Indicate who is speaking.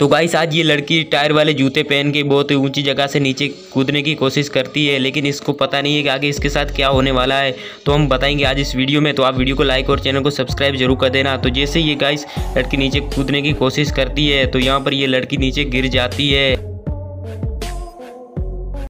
Speaker 1: तो गाइस आज ये लड़की टायर वाले जूते पहन के बहुत ऊँची जगह से नीचे कूदने की कोशिश करती है, लेकिन इसको पता नहीं है कि आगे इसके साथ क्या होने वाला है। तो हम बताएँगे आज इस वीडियो में तो आप वीडियो को लाइक और चैनल को सब्सक्राइब ज़रूर कर देना। तो जैसे ये गाइस लड़की नीचे कूदने की कोशिश करती है तो यहाँ पर ये लड़की नीचे गिर जाती है।